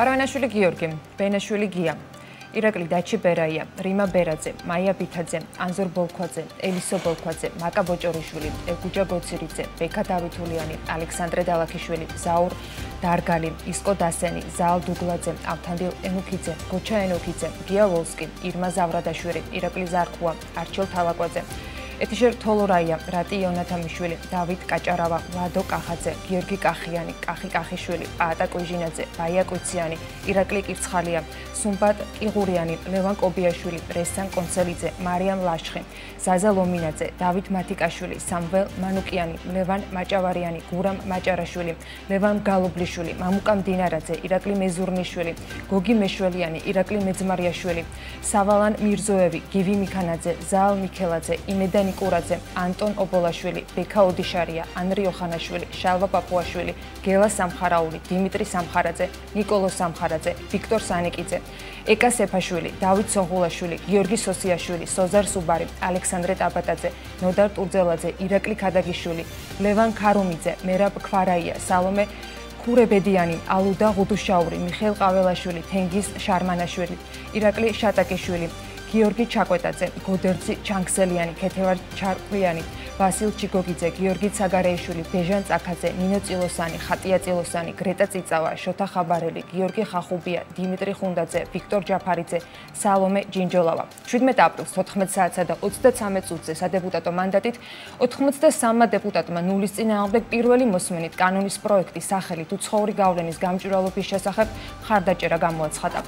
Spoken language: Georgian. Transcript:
ბარვანაშვილი გიორგი, ბენაშვილი გია, ირაკლი დაჩიბერაია, რიმა ბერაძე, მაია ბითაძე, ანზორ ბოლქვაძე, ელისო ბოლქვაძე, მაკა ბოჭორიშვილი, ეგუჯა გოცირიძე, ბეკა დავითულიანი, ალექსანდრე დალაქიშვილი, ზაურ დარგალი, ისკო დასენი, ზალ დუგლაძე, ავთანდილ ენუქიძე, გოჩა ენუქიძე, გია ვოლსკი, ირმა ზავრადაშვილი, ირაკლი ზარქუა, არჩილ თალაკვაძე ეთიშერ თოლორაია, რატი იონათამიშვილი, დავით კაჭარავა, ლადო კახაძე, გიორგი კახიანი, კახი კახიშვილი, პაატა კუიჟინაძე, ბაია კვიციანი, ირაკლი კირცხალია, სუმბატ კიღურიანი, ლევან კობიაშვილი, რესან კონცელიძე, მარიამ ლაშხი, ზაზა ლომინაძე, დავით მათიკაშვილი, სამველ მანუკიანი, ლევან მაჭავარიანი, გურამ მაჭარაშვილი, ლევან გალობლიშვილი, მამუკა მდინარაძე, ირაკლი მეზურნიშვილი, გოგი მეშველიანი, ირაკლი მეძმარიაშვილი, სავალან მირზოევი, გივი მიქანაძე, ზაალ მიქელაძე, იმედანი ივანი კურაძე, ანტონ ობოლაშვილი, ბექა ოდიშარია, ანრი ოხანაშვილი, შალვა პაპუაშვილი, გელა სამხარაული, დიმიტრი სამხარაძე, ნიკოლო სამხარაძე, ვიქტორ სანიკიძე, ეკა სეფაშვილი, დავით სოღულაშვილი, გიორგი სოსიაშვილი, სოზარ სუბარი, ალექსანდრე ტაბატაძე, ნოდარ ტურძელაძე, ირაკლი ქადაგიშვილი, ლევან ქარუმიძე, მერაბ ქვარაია, სალომე ხურებედიანი, ალუდა ღუდუშაური, მიხეილ ყაველაშვილი, თენგიზ შარმანაშვილი, ირაკლი შატაკიშვილი, გიორგი ჩაკვეტაძე, გოდერძი ჩანგსელიანი, ქეთევარ ჩარკვიანი, ვასილ ჩიგოგიძე, გიორგი ცაგარეიშვილი, ბეჟან წაკაძე, ნინო წილოსანი, ხატია წილოსანი, გრეტა წიწავა, შოთა ხაბარელი, გიორგი ხახუბია, დიმიტრი ხუნდაძე, ვიქტორ ჯაფარიძე, სალომე ჯინჯოლავა. 17 აპრილს 14 საათსა და 33 წუთზე სადეპუტატო მანდატით 83 დეპუტატმა ნულის წინააღმდეგ პირველი მოსმენით კანონის პროექტის სახელით უცხოური გავლენის გამჭვირვალობის შესახებ ხარდაჭერა გამოაცხადა.